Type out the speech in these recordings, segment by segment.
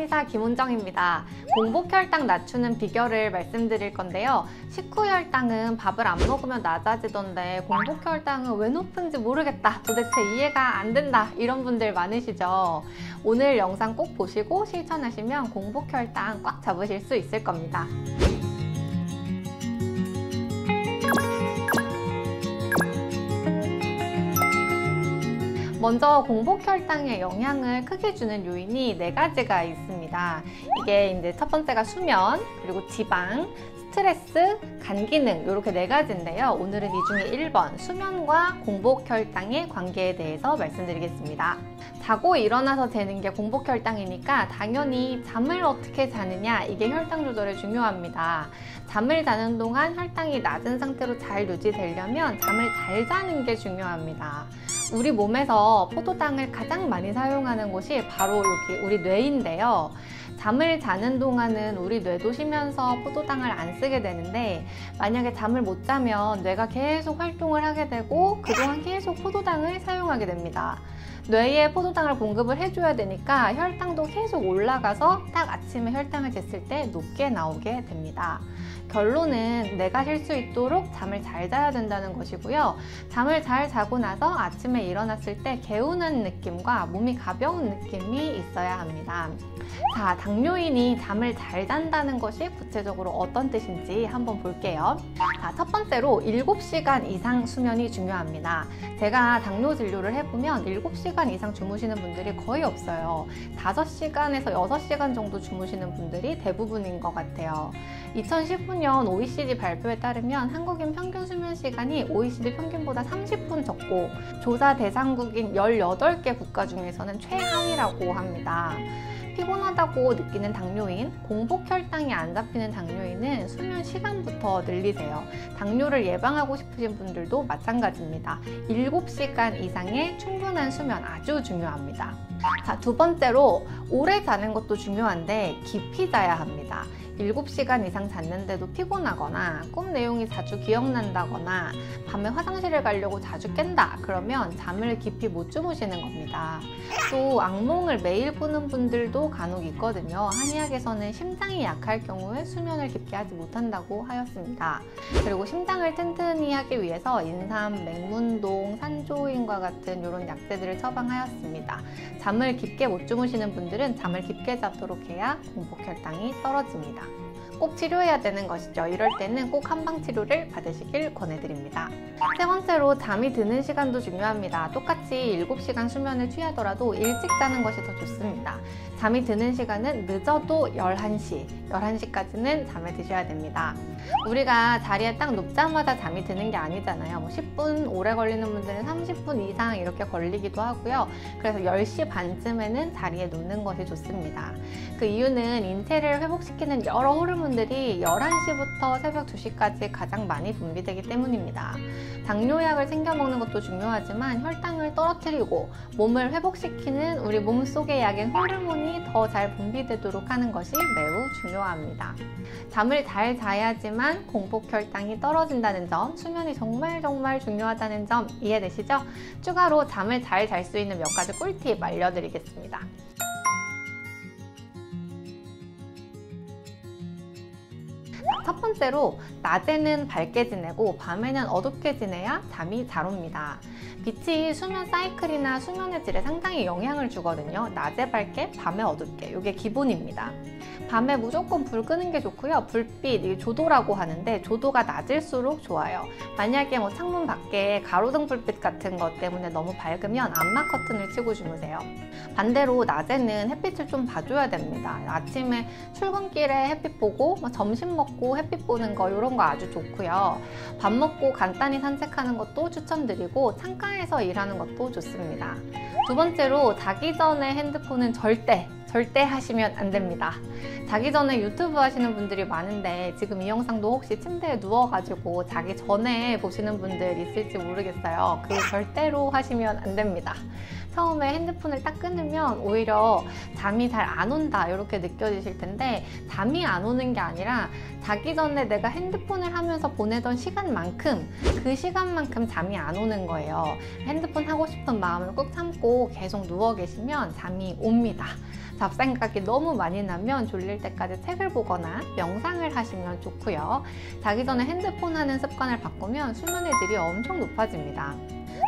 의사 김은정입니다. 공복 혈당 낮추는 비결을 말씀드릴 건데요. 식후 혈당은 밥을 안 먹으면 낮아지던데 공복 혈당은 왜 높은지 모르겠다. 도대체 이해가 안 된다. 이런 분들 많으시죠. 오늘 영상 꼭 보시고 실천하시면 공복 혈당 꽉 잡으실 수 있을 겁니다. 먼저 공복 혈당에 영향을 크게 주는 요인이 네 가지가 있습니다. 이게 이제 첫 번째가 수면, 그리고 지방, 스트레스, 간 기능 이렇게 네 가지인데요. 오늘은 이 중에 1번 수면과 공복 혈당의 관계에 대해서 말씀드리겠습니다. 자고 일어나서 재는 게 공복 혈당이니까 당연히 잠을 어떻게 자느냐 이게 혈당 조절에 중요합니다. 잠을 자는 동안 혈당이 낮은 상태로 잘 유지되려면 잠을 잘 자는 게 중요합니다. 우리 몸에서 포도당을 가장 많이 사용하는 곳이 바로 여기 우리 뇌인데요. 잠을 자는 동안은 우리 뇌도 쉬면서 포도당을 안 쓰게 되는데 만약에 잠을 못 자면 뇌가 계속 활동을 하게 되고 그동안 계속 포도당을 사용하게 됩니다. 뇌에 포도당을 공급을 해줘야 되니까 혈당도 계속 올라가서 딱 아침에 혈당을 쟀을 때 높게 나오게 됩니다. 결론은 내가 쉴 수 있도록 잠을 잘 자야 된다는 것이고요. 잠을 잘 자고 나서 아침에 일어났을 때 개운한 느낌과 몸이 가벼운 느낌이 있어야 합니다. 자, 당뇨인이 잠을 잘 잔다는 것이 구체적으로 어떤 뜻인지 한번 볼게요. 자, 첫 번째로 7시간 이상 수면이 중요합니다. 제가 당뇨 진료를 해보면 7시간 이상 주무시는 분들이 거의 없어요. 5시간에서 6시간 정도 주무시는 분들이 대부분인 것 같아요. 2019년 OECD 발표에 따르면 한국인 평균 수면 시간이 OECD 평균보다 30분 적고 조사 대상국인 18개 국가 중에서는 최하위라고 합니다. 피곤하다고 느끼는 당뇨인, 공복 혈당이 안 잡히는 당뇨인은 수면 시간부터 늘리세요. 당뇨를 예방하고 싶으신 분들도 마찬가지입니다. 7시간 이상의 충분한 수면 아주 중요합니다. 자, 두 번째로 오래 자는 것도 중요한데 깊이 자야 합니다. 7시간 이상 잤는데도 피곤하거나 꿈 내용이 자주 기억난다거나 밤에 화장실을 가려고 자주 깬다 그러면 잠을 깊이 못 주무시는 겁니다. 또 악몽을 매일 꾸는 분들도 간혹 있거든요. 한의학에서는 심장이 약할 경우에 수면을 깊게 하지 못한다고 하였습니다. 그리고 심장을 튼튼히 하기 위해서 인삼, 맹문동, 산조인과 같은 이런 약재들을 처방하였습니다. 잠을 깊게 못 주무시는 분들은 잠을 깊게 자도록 해야 공복 혈당이 떨어집니다. 꼭 치료해야 되는 것이죠. 이럴 때는 꼭 한방 치료를 받으시길 권해드립니다. 세 번째로 잠이 드는 시간도 중요합니다. 똑같이 7시간 수면을 취하더라도 일찍 자는 것이 더 좋습니다. 잠이 드는 시간은 늦어도 11시, 11시까지는 잠을 드셔야 됩니다. 우리가 자리에 딱 눕자마자 잠이 드는 게 아니잖아요. 뭐 10분 오래 걸리는 분들은 30분 이상 이렇게 걸리기도 하고요. 그래서 10시 반쯤에는 자리에 눕는 것이 좋습니다. 그 이유는 인체를 회복시키는 여러 호르몬 들이 11시부터 새벽 2시까지 가장 많이 분비되기 때문입니다. 당뇨약을 챙겨 먹는 것도 중요하지만 혈당을 떨어뜨리고 몸을 회복시키는 우리 몸 속의 약인 호르몬이 더 잘 분비되도록 하는 것이 매우 중요합니다. 잠을 잘 자야지만 공복 혈당이 떨어진다는 점, 수면이 정말 정말 중요하다는 점 이해되시죠? 추가로 잠을 잘 잘 수 있는 몇 가지 꿀팁 알려드리겠습니다. 번째로 낮에는 밝게 지내고 밤에는 어둡게 지내야 잠이 잘 옵니다. 빛이 수면 사이클이나 수면의 질에 상당히 영향을 주거든요. 낮에 밝게, 밤에 어둡게. 이게 기본입니다. 밤에 무조건 불 끄는 게 좋고요. 불빛, 조도라고 하는데 조도가 낮을수록 좋아요. 만약에 뭐 창문 밖에 가로등 불빛 같은 것 때문에 너무 밝으면 암막 커튼을 치고 주무세요. 반대로 낮에는 햇빛을 좀 봐줘야 됩니다. 아침에 출근길에 햇빛 보고 뭐 점심 먹고 햇빛 보는 거 이런 거 아주 좋고요. 밥 먹고 간단히 산책하는 것도 추천드리고 창가에서 일하는 것도 좋습니다. 두 번째로 자기 전에 핸드폰은 절대 절대 하시면 안 됩니다. 자기 전에 유튜브 하시는 분들이 많은데 지금 이 영상도 혹시 침대에 누워가지고 자기 전에 보시는 분들 있을지 모르겠어요. 그거 절대로 하시면 안 됩니다. 처음에 핸드폰을 딱 끊으면 오히려 잠이 잘 안 온다 이렇게 느껴지실 텐데 잠이 안 오는 게 아니라 자기 전에 내가 핸드폰을 하면서 보내던 시간만큼 그 시간만큼 잠이 안 오는 거예요. 핸드폰 하고 싶은 마음을 꾹 참고 계속 누워 계시면 잠이 옵니다. 잡생각이 너무 많이 나면 졸릴 때까지 책을 보거나 명상을 하시면 좋고요. 자기 전에 핸드폰 하는 습관을 바꾸면 수면의 질이 엄청 높아집니다.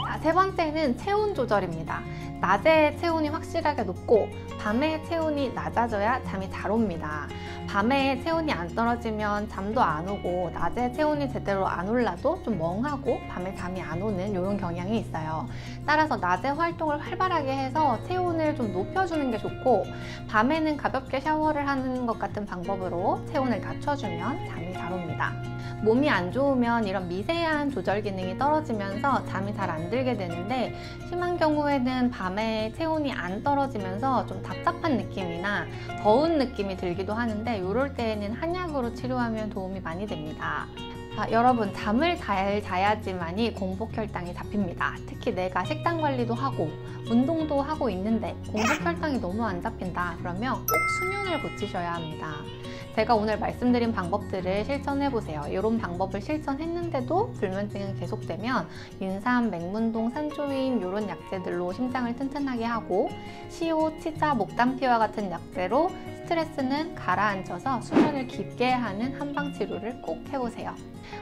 자, 세 번째는 체온 조절입니다. 낮에 체온이 확실하게 높고 밤에 체온이 낮아져야 잠이 잘 옵니다. 밤에 체온이 안 떨어지면 잠도 안 오고 낮에 체온이 제대로 안 올라도 좀 멍하고 밤에 잠이 안 오는 이런 경향이 있어요. 따라서 낮에 활동을 활발하게 해서 체온을 좀 높여주는 게 좋고 밤에는 가볍게 샤워를 하는 것 같은 방법으로 체온을 낮춰주면 잠이 잘 옵니다. 몸이 안 좋으면 이런 미세한 조절 기능이 떨어지면서 잠이 잘 안 들게 되는데 심한 경우에는 밤에 체온이 안 떨어지면서 좀 답답한 느낌이나 더운 느낌이 들기도 하는데 이럴 때에는 한약으로 치료하면 도움이 많이 됩니다. 자, 여러분 잠을 잘 자야지만이 공복 혈당이 잡힙니다. 특히 내가 식단 관리도 하고 운동도 하고 있는데 공복 혈당이 너무 안 잡힌다. 그러면 꼭 수면을 고치셔야 합니다. 제가 오늘 말씀드린 방법들을 실천해 보세요. 이런 방법을 실천했는데도 불면증은 계속되면 인삼, 맹문동, 산조인 이런 약재들로 심장을 튼튼하게 하고 시오, 치자, 목담피와 같은 약재로 스트레스는 가라앉혀서 수면을 깊게 하는 한방 치료를 꼭 해보세요.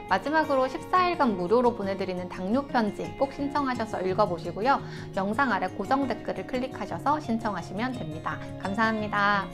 마지막으로 14일간 무료로 보내드리는 당뇨 편지 꼭 신청하셔서 읽어보시고요. 영상 아래 고정 댓글을 클릭하셔서 신청하시면 됩니다. 감사합니다.